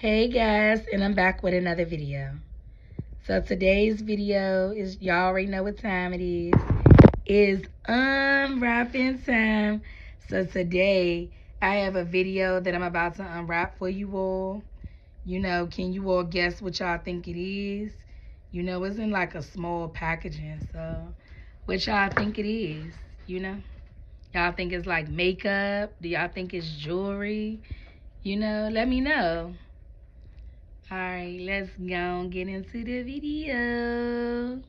Hey guys, and I'm back with another video. So today's video is, y'all already know what time it is, is um, unwrapping time. So today, I have a video that I'm about to unwrap for you all. You know, can you all guess what y'all think it is? You know, it's in like a small packaging, so what y'all think it is, you know? Y'all think it's like makeup? Do y'all think it's jewelry? You know, let me know. All right, let's go and get into the video.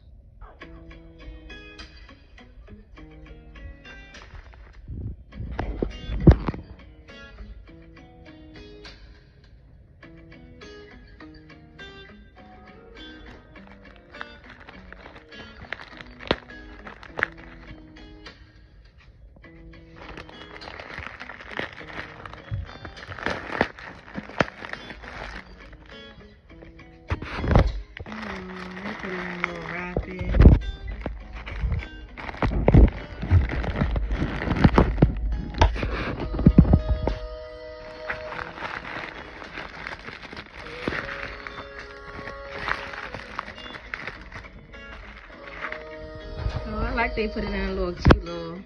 Like they put it in a little cute little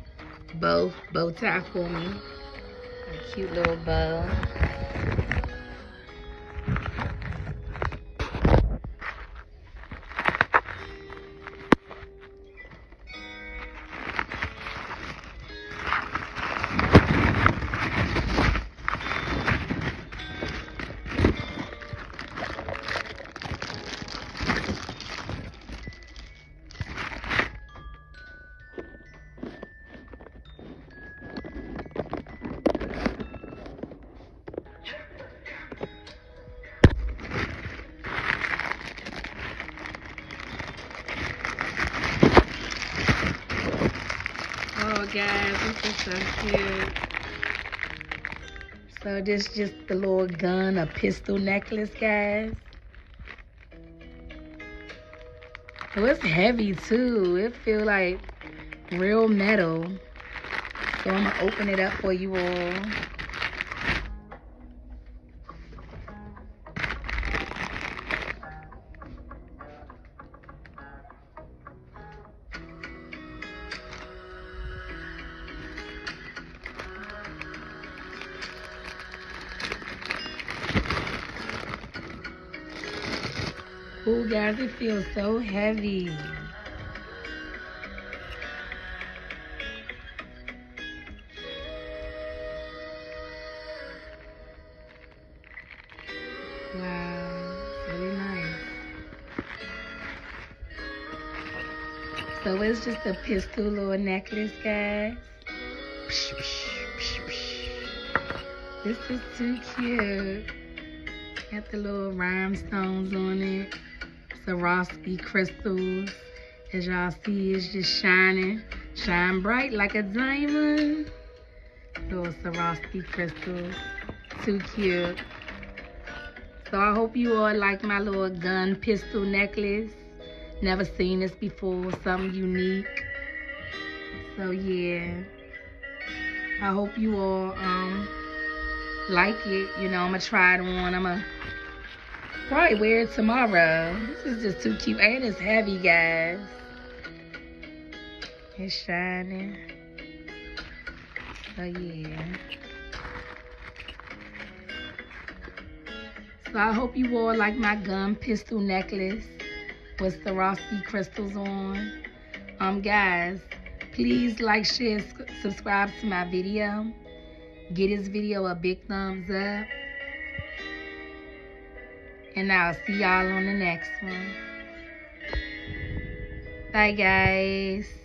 bow, bow tie for me. A cute little bow. Guys, this is so cute. So this just the little gun, a pistol necklace, guys. Oh, it's heavy too. It feel like real metal. So I'm gonna open it up for you all. Oh, guys, it feels so heavy. Wow, really nice. So it's just a pistol little necklace, guys. This is too cute. Got the little rhinestones on it. Swarovski crystals. As y'all see, it's just shining. Shine bright like a diamond. Little Swarovski crystals. Too cute. So I hope you all like my little gun pistol necklace. Never seen this before. Something unique. So yeah. I hope you all um like it. You know, I'm gonna try it on. I'm gonna probably wear it tomorrow. This is just too cute. And it's heavy, guys. It's shining. So yeah. So I hope you all like my gun pistol necklace with the Swarovski crystals on. Um, guys, please like, share, subscribe to my video. Give this video a big thumbs up. And I'll see y'all on the next one. Bye, guys.